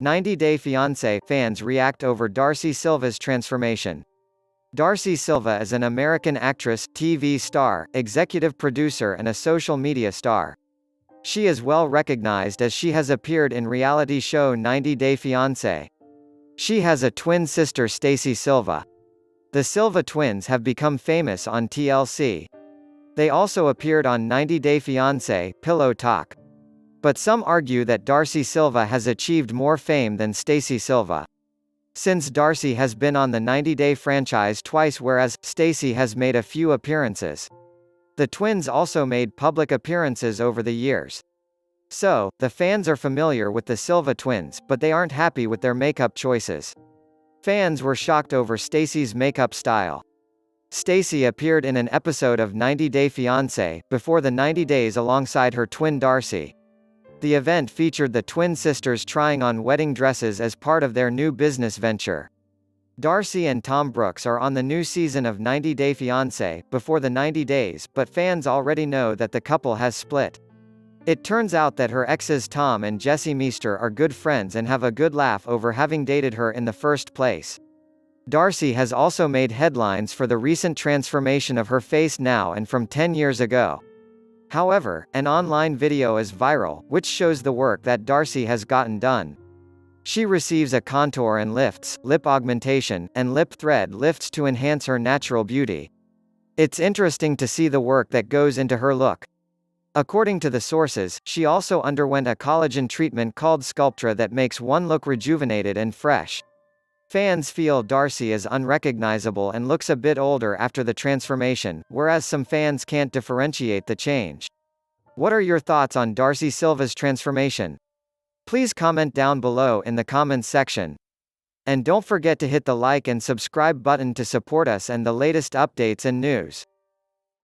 90 Day Fiancé fans react over Darcey Silva's transformation. Darcey Silva is an American actress, TV star, executive producer and a social media star. She is well recognized as she has appeared in reality show 90 Day Fiancé. She has a twin sister Stacey Silva. The Silva twins have become famous on TLC. They also appeared on 90 Day Fiancé, Pillow Talk. But some argue that Darcey Silva has achieved more fame than Stacey Silva. Since Darcey has been on the 90 Day franchise twice whereas, Stacey has made a few appearances. The twins also made public appearances over the years. So, the fans are familiar with the Silva twins, but they aren't happy with their makeup choices. Fans were shocked over Stacey's makeup style. Stacey appeared in an episode of 90 Day Fiancé, before the 90 days alongside her twin Darcey. The event featured the twin sisters trying on wedding dresses as part of their new business venture. Darcey and Tom Brooks are on the new season of 90 Day Fiancé, before the 90 days, but fans already know that the couple has split. It turns out that her exes Tom and Jesse Meester are good friends and have a good laugh over having dated her in the first place. Darcey has also made headlines for the recent transformation of her face now and from 10 years ago. However, an online video is viral, which shows the work that Darcey has gotten done. She receives a contour and lifts, lip augmentation, and lip thread lifts to enhance her natural beauty. It's interesting to see the work that goes into her look. According to the sources, she also underwent a collagen treatment called Sculptra that makes one look rejuvenated and fresh. Fans feel Darcey is unrecognizable and looks a bit older after the transformation, whereas some fans can't differentiate the change. What are your thoughts on Darcey Silva's transformation? Please comment down below in the comments section. And don't forget to hit the like and subscribe button to support us and the latest updates and news.